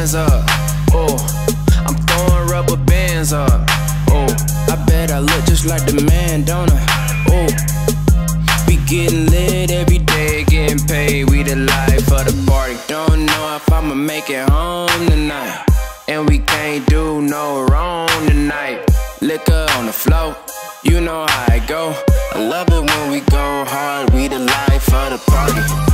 hands up. Oh, I'm throwing rubber bands up. Oh, I bet I look just like the man, don't I? Oh, we getting lit every day, getting paid. We the life of the party. Don't know if I'ma make it home tonight. And we can't do no wrong tonight. Liquor on the floor, you know how it go. I love it when we go hard. We the life of the party.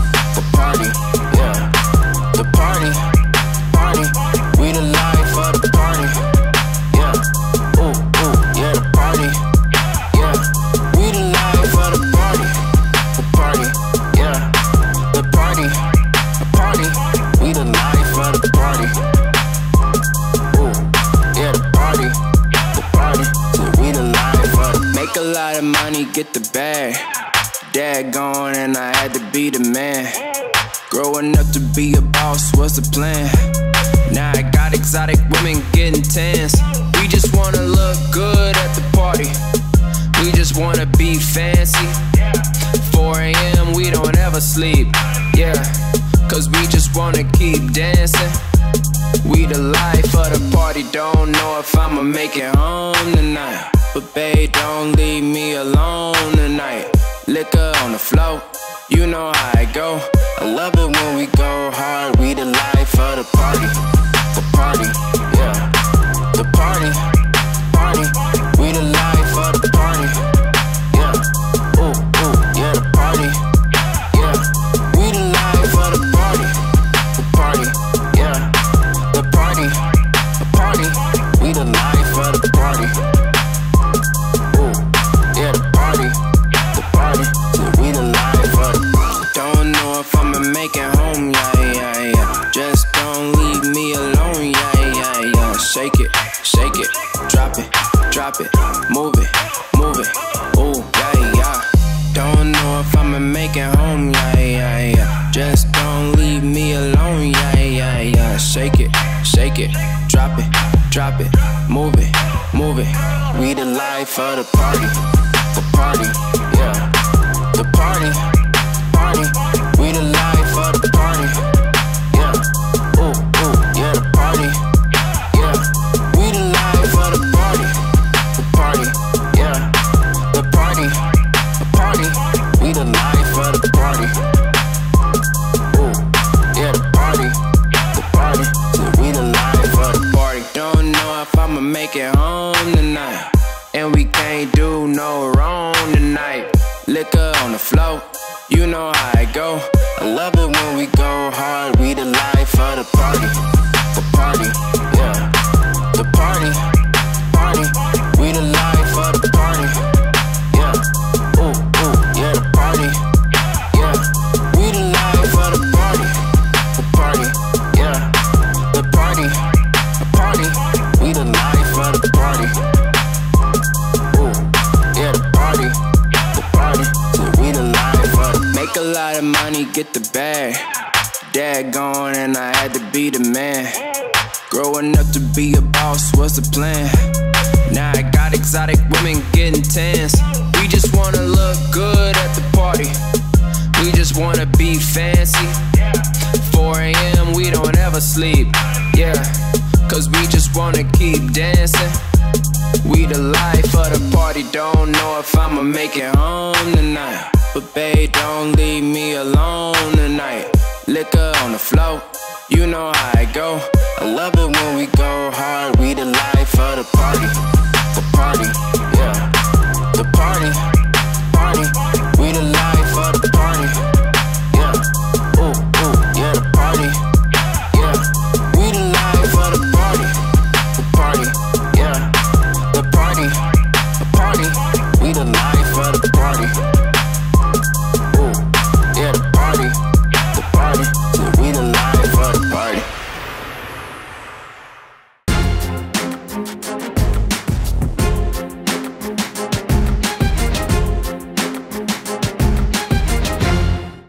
Money, get the bag. Dad gone and I had to be the man. Growing up to be a boss was the plan. Now I got exotic women getting tans. We just wanna look good at the party. We just wanna be fancy. 4 a.m. we don't ever sleep. Yeah, cause we just wanna keep dancing. We the life of the party. Don't know if I'ma make it home tonight. But babe, don't leave me alone tonight. Liquor on the floor, you know how it go. I love it when we go hard. We the life of the party. The party, yeah. The party. Shake it, drop it, drop it, move it, move it. Ooh, yeah, yeah. Don't know if I'ma make it home, yeah, yeah, yeah. Just don't leave me alone, yeah, yeah, yeah. Shake it, shake it, drop it, drop it, move it, move it. We the life of the party, the party, yeah. The party, party. Make it home tonight. And we can't do no wrong tonight. Liquor on the floor, you know how it go. I love it when we go hard. We the life of the party. The party, yeah. The party, party. A lot of money, get the bag. Dad gone and I had to be the man. Growing up to be a boss was the plan. Now I got exotic women getting tans. We just wanna look good at the party. We just wanna be fancy. 4 a.m. we don't ever sleep. Yeah, cause we just wanna keep dancing. We the life of the party. Don't know if I'ma make it home tonight. But babe, don't leave me alone tonight. Liquor on the floor, you know how it go. I love it when we go hard. We the life of the party.